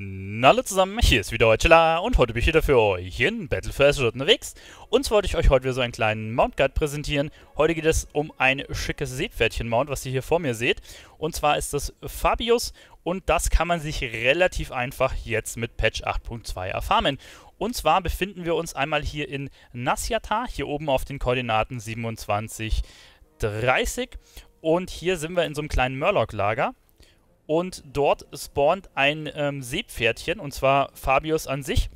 Hallo zusammen, hier ist wieder Chilla und heute bin ich wieder für euch in Battle for Azeroth unterwegs. Und zwar wollte ich euch heute wieder so einen kleinen Mount Guide präsentieren. Heute geht es um ein schickes Seepferdchen-Mount, was ihr hier vor mir seht. Und zwar ist das Fabius und das kann man sich relativ einfach jetzt mit Patch 8.2 erfarmen. Und zwar befinden wir uns einmal hier in Nasyata, hier oben auf den Koordinaten 27, 30. Und hier sind wir in so einem kleinen Murloc-Lager und dort spawnt ein ähm, Seepferdchen, und zwar Fabius an sich.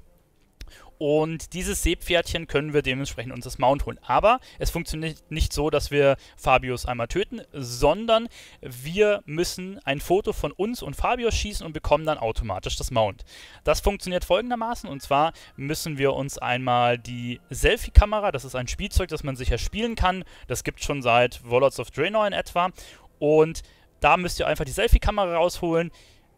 Und dieses Seepferdchen können wir dementsprechend uns das Mount holen. Aber es funktioniert nicht so, dass wir Fabius einmal töten, sondern wir müssen ein Foto von uns und Fabius schießen und bekommen dann automatisch das Mount. Das funktioniert folgendermaßen. Und zwar müssen wir uns einmal die Selfie-Kamera, das ist ein Spielzeug, das man sicher spielen kann. Das gibt es schon seit Warlords of Draenor in etwa. Und da müsst ihr einfach die Selfie-Kamera rausholen,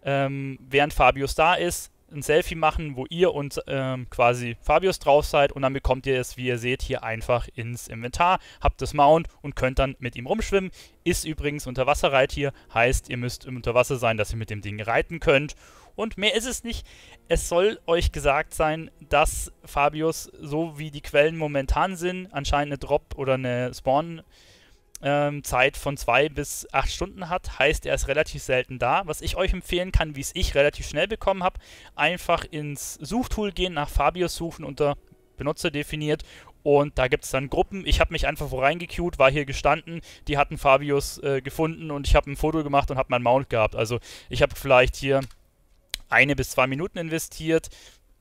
ähm, während Fabius da ist, ein Selfie machen, wo ihr und ähm, quasi Fabius drauf seid und dann bekommt ihr es, wie ihr seht, hier einfach ins Inventar, habt das Mount und könnt dann mit ihm rumschwimmen. Ist übrigens Unterwasserreittier, heißt, ihr müsst im Unterwasser sein, dass ihr mit dem Ding reiten könnt. Und mehr ist es nicht. Es soll euch gesagt sein, dass Fabius, so wie die Quellen momentan sind, anscheinend eine Drop- oder eine Spawn- ähm, Zeit von zwei bis acht Stunden hat, heißt er ist relativ selten da. Was ich euch empfehlen kann, wie es ich relativ schnell bekommen habe, einfach ins Suchtool gehen, nach Fabius suchen unter Benutzer definiert und da gibt es dann Gruppen. Ich habe mich einfach wo reingequeued, war hier gestanden, die hatten Fabius äh, gefunden und ich habe ein Foto gemacht und habe meinen Mount gehabt. Also ich habe vielleicht hier eine bis zwei Minuten investiert,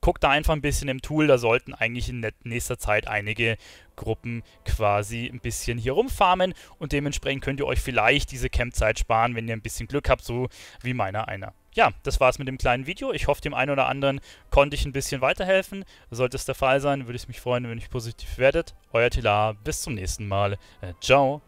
guckt da einfach ein bisschen im Tool, da sollten eigentlich in nächster Zeit einige Gruppen quasi ein bisschen hier rumfarmen und dementsprechend könnt ihr euch vielleicht diese Campzeit sparen, wenn ihr ein bisschen Glück habt, so wie meiner einer. Ja, das war's mit dem kleinen Video. Ich hoffe, dem einen oder anderen konnte ich ein bisschen weiterhelfen. Sollte es der Fall sein, würde ich mich freuen, wenn ihr positiv werdet. Euer Tila, bis zum nächsten Mal. Äh, ciao.